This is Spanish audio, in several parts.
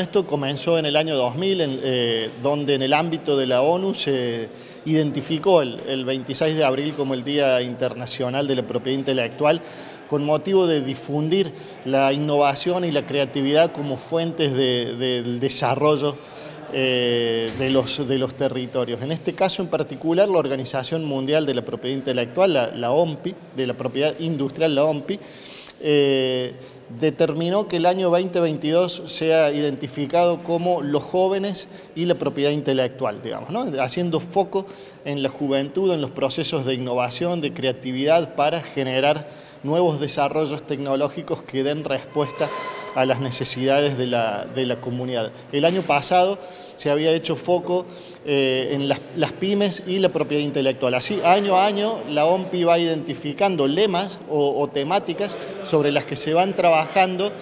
Esto comenzó en el año 2000, eh, donde en el ámbito de la ONU se identificó el, 26 de abril como el Día Internacional de la Propiedad Intelectual con motivo de difundir la innovación y la creatividad como fuentes del desarrollo eh, de, los, de los territorios. En este caso en particular, la Organización Mundial de la Propiedad Intelectual, la, OMPI, de la Propiedad Industrial, la OMPI, determinó que el año 2022 sea identificado como los jóvenes y la propiedad intelectual, digamos, haciendo foco en la juventud, en los procesos de innovación, de creatividad para generar nuevos desarrollos tecnológicos que den respuesta a las necesidades de la, comunidad. El año pasado se había hecho foco eh, en las, pymes y la propiedad intelectual. Así, año a año, la OMPI va identificando lemas o, temáticas sobre las que se van trabajando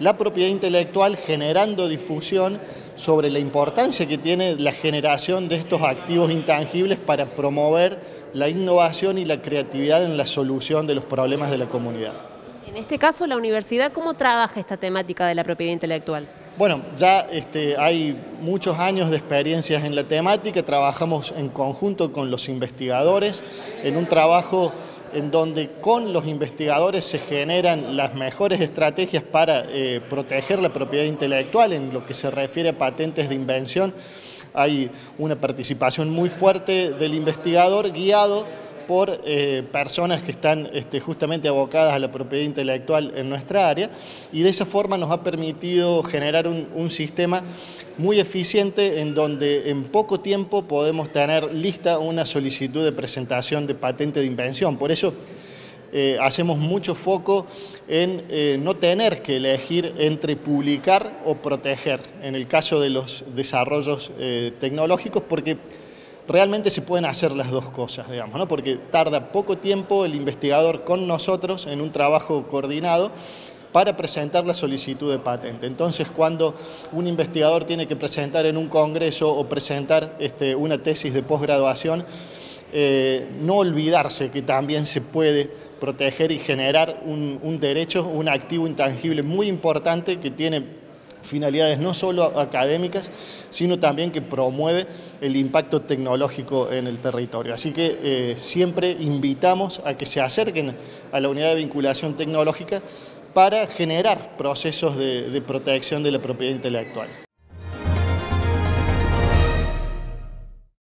la propiedad intelectual generando difusión sobre la importancia que tiene la generación de estos activos intangibles para promover la innovación y la creatividad en la solución de los problemas de la comunidad. En este caso, la universidad, ¿cómo trabaja esta temática de la propiedad intelectual? Bueno, ya este, hay muchos años de experiencias en la temática, trabajamos en conjunto con los investigadores, en un trabajo en donde con los investigadores se generan las mejores estrategias para eh, proteger la propiedad intelectual en lo que se refiere a patentes de invención. Hay una participación muy fuerte del investigador guiado por eh, personas que están este, justamente abocadas a la propiedad intelectual en nuestra área y de esa forma nos ha permitido generar un, sistema muy eficiente en donde en poco tiempo podemos tener lista una solicitud de presentación de patente de invención. Por eso eh, hacemos mucho foco en eh, no tener que elegir entre publicar o proteger en el caso de los desarrollos tecnológicos porque realmente se pueden hacer las dos cosas, digamos, ¿no? porque tarda poco tiempo el investigador con nosotros en un trabajo coordinado para presentar la solicitud de patente. Entonces, cuando un investigador tiene que presentar en un congreso o presentar este, una tesis de posgraduación, eh, no olvidarse que también se puede proteger y generar un, un derecho, un activo intangible muy importante que tiene finalidades no solo académicas, sino también que promueve el impacto tecnológico en el territorio. Así que eh, siempre invitamos a que se acerquen a la unidad de vinculación tecnológica para generar procesos de protección de la propiedad intelectual.